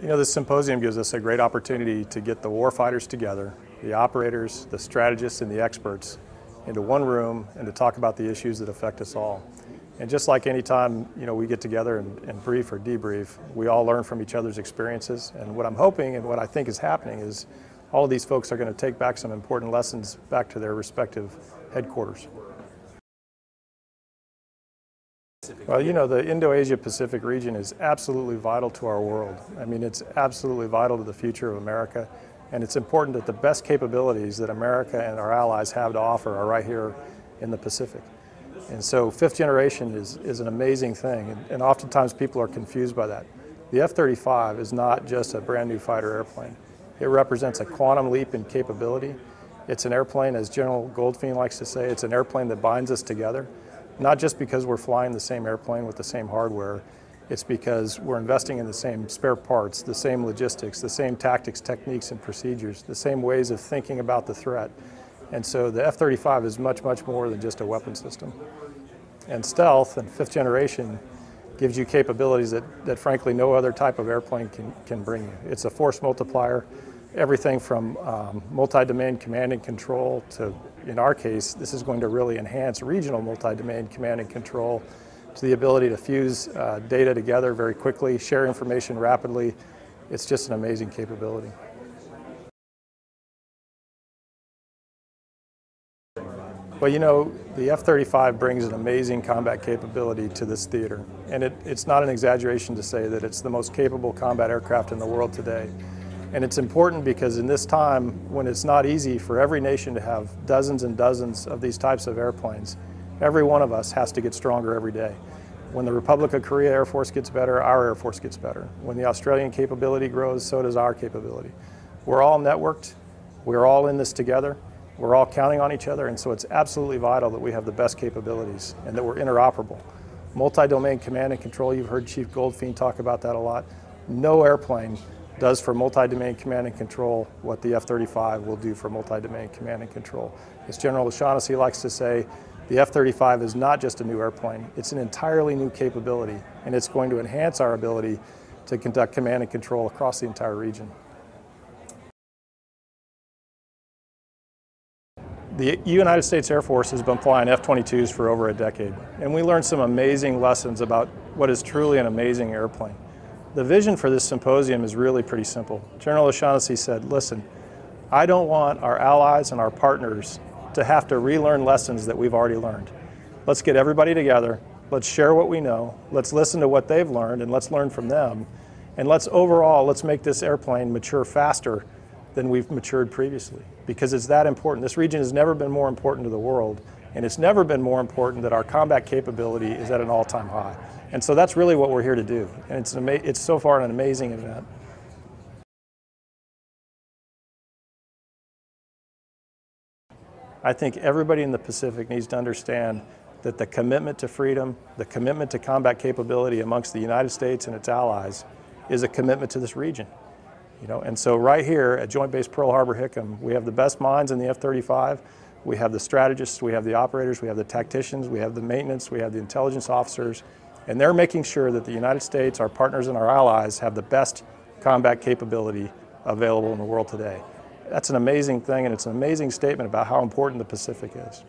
You know, this symposium gives us a great opportunity to get the warfighters together, the operators, the strategists, and the experts into one room and to talk about the issues that affect us all. And just like any time, you know, we get together and, and brief or debrief, we all learn from each other's experiences. And what I'm hoping and what I think is happening is all of these folks are going to take back some important lessons back to their respective headquarters. Well, you know, the Indo-Asia Pacific region is absolutely vital to our world. I mean, it's absolutely vital to the future of America. And it's important that the best capabilities that America and our allies have to offer are right here in the Pacific. And so fifth generation is, is an amazing thing. And, and oftentimes people are confused by that. The F-35 is not just a brand new fighter airplane. It represents a quantum leap in capability. It's an airplane, as General Goldfein likes to say, it's an airplane that binds us together not just because we're flying the same airplane with the same hardware, it's because we're investing in the same spare parts, the same logistics, the same tactics, techniques, and procedures, the same ways of thinking about the threat. And so the F-35 is much, much more than just a weapon system. And stealth and fifth generation gives you capabilities that, that frankly no other type of airplane can, can bring you. It's a force multiplier everything from um, multi-domain command and control to, in our case, this is going to really enhance regional multi-domain command and control to the ability to fuse uh, data together very quickly, share information rapidly. It's just an amazing capability. Well, you know, the F-35 brings an amazing combat capability to this theater. And it, it's not an exaggeration to say that it's the most capable combat aircraft in the world today. And it's important because in this time when it's not easy for every nation to have dozens and dozens of these types of airplanes, every one of us has to get stronger every day. When the Republic of Korea Air Force gets better, our Air Force gets better. When the Australian capability grows, so does our capability. We're all networked. We're all in this together. We're all counting on each other, and so it's absolutely vital that we have the best capabilities and that we're interoperable. Multi-domain command and control, you've heard Chief Goldfein talk about that a lot. No airplane does for multi-domain command and control what the F-35 will do for multi-domain command and control. As General O'Shaughnessy likes to say, the F-35 is not just a new airplane, it's an entirely new capability, and it's going to enhance our ability to conduct command and control across the entire region. The United States Air Force has been flying F-22s for over a decade, and we learned some amazing lessons about what is truly an amazing airplane. The vision for this symposium is really pretty simple. General O'Shaughnessy said, listen, I don't want our allies and our partners to have to relearn lessons that we've already learned. Let's get everybody together, let's share what we know, let's listen to what they've learned and let's learn from them. And let's overall, let's make this airplane mature faster than we've matured previously because it's that important. This region has never been more important to the world and it's never been more important that our combat capability is at an all-time high. And so that's really what we're here to do. And it's, an it's so far an amazing event. I think everybody in the Pacific needs to understand that the commitment to freedom, the commitment to combat capability amongst the United States and its allies is a commitment to this region. You know, and so right here at Joint Base Pearl Harbor Hickam, we have the best minds in the F-35, we have the strategists, we have the operators, we have the tacticians, we have the maintenance, we have the intelligence officers, and they're making sure that the United States, our partners and our allies have the best combat capability available in the world today. That's an amazing thing and it's an amazing statement about how important the Pacific is.